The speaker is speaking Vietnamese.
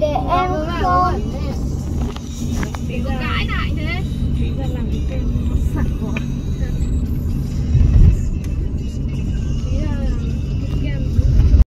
để em thôi bị có cãi lại thế.